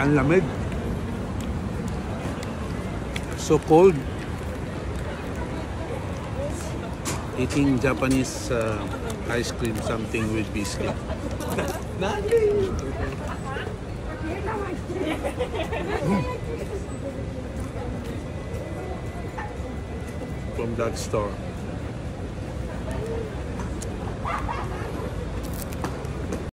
Ang lamig. So cold. Eating Japanese uh, ice cream, something with biscuit. From that store.